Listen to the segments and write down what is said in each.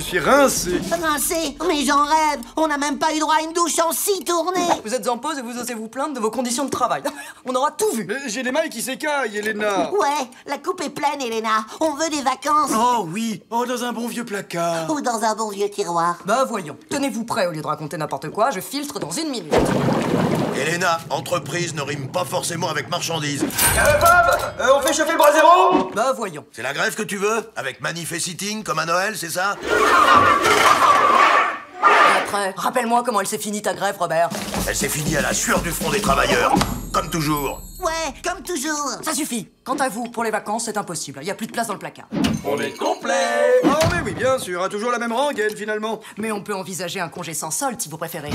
suis rincé. Rincé Mais j'en rêve On n'a même pas eu droit à une douche en six tournées Vous êtes en pause et vous osez vous plaindre de vos conditions de travail. On aura tout vu. Mais J'ai les mailles qui s'écaillent, Elena. Ouais, la coupe est pleine, Elena. On veut des vacances. Oh oui, oh dans un bon vieux placard. Ou dans un bon vieux tiroir. Bah voyons, tenez-vous prêt au lieu de raconter n'importe quoi, je filtre dans une minute. Elena, entreprise ne rime pas forcément avec marchandise. Euh, on fait chauffer le bras zéro Bah voyons. C'est la grève que tu veux Avec manif comme à Noël, c'est ça? Après, rappelle-moi comment elle s'est finie ta grève, Robert. Elle s'est finie à la sueur du front des travailleurs. Comme toujours. Ouais, comme toujours. Ça suffit. Quant à vous, pour les vacances, c'est impossible. Il y a plus de place dans le placard. On est complet Oh mais oui, bien sûr, a toujours la même rengaine finalement. Mais on peut envisager un congé sans solde si vous préférez.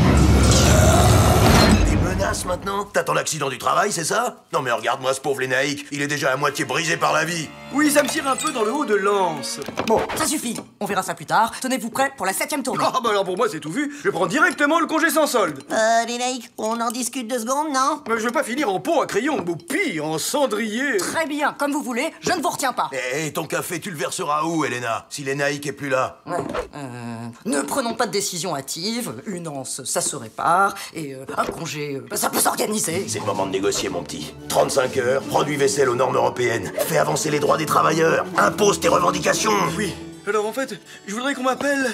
Des menaces maintenant T'attends l'accident du travail, c'est ça Non mais regarde-moi ce pauvre Lénaïque, il est déjà à moitié brisé par la vie. Oui, ça me tire un peu dans le haut de l'anse. Bon, ça suffit. On verra ça plus tard. Tenez-vous prêts pour la septième tournée. Ah bah alors pour moi c'est tout vu, je prends directement le congé sans solde. Euh, Lénaïque, on en discute deux secondes, non Mais je veux pas finir en pot à crayon, ou pire, en cendrier. Très bien, comme vous voulez, je ne vous retiens pas. Eh, ton café, tu le verseras où, Elena Si Lénaïque est plus là Ouais. Euh, ne prenons pas de décision hâtive. Une anse, ça se répare. Et euh, un congé, euh, ça C'est le moment de négocier, mon petit. 35 heures, produit vaisselle aux normes européennes. Fais avancer les droits des travailleurs. Impose tes revendications. Oui, alors en fait, je voudrais qu'on m'appelle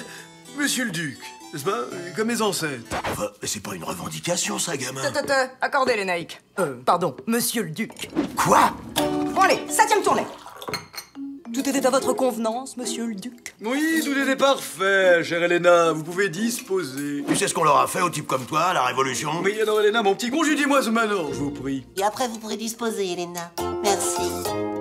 Monsieur le Duc, n'est-ce pas? Comme mes ancêtres. Enfin, c'est pas une revendication, ça, gamin. Accordez les Nike. Euh, pardon, monsieur le duc. Quoi Bon allez, septième tournée. Tout était à votre convenance, monsieur le duc Oui, tout était parfait, chère Elena, vous pouvez disposer. Tu sais ce qu'on leur a fait aux types comme toi, à la Révolution Oui, alors Elena, mon petit congédiez-moi ce manor, je vous prie. Et après, vous pourrez disposer, Elena. Merci.